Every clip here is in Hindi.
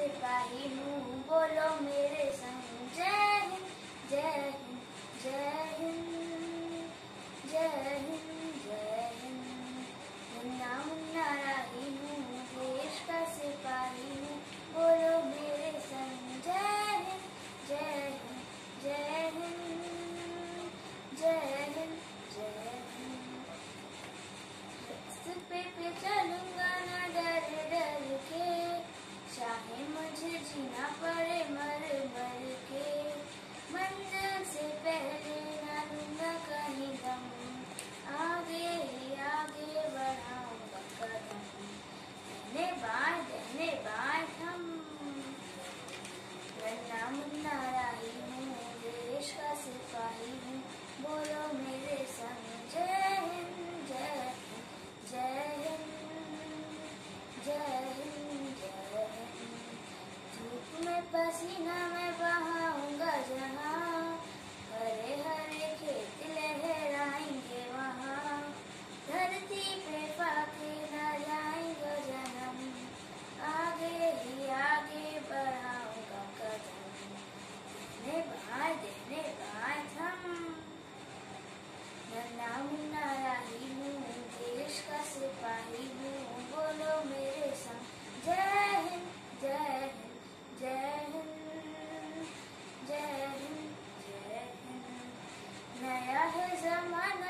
सिपाही हूँ बोलो मेरे संग। जय हिंद जय हिंद जय हिंद जय Sinama. one, one, one.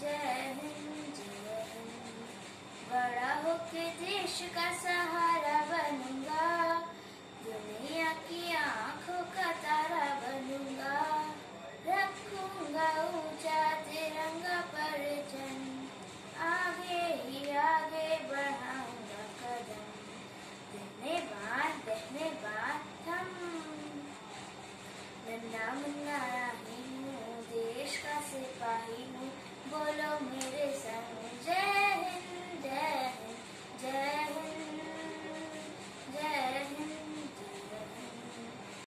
जय हिंद जय हिंद बड़ा होके देश का सहारा बनूँगा दुनिया की आँखों का तारा बनूँगा रखूँगा ऊँचा तिरंगा पर जन आगे ही आगे बढ़ाऊँगा कदम दहने बात दहने बात हम नन्ना मुन्ना ही हूँ देश का सिपाही हूँ बोलो मेरे संग जय हिंद जय हिंद जय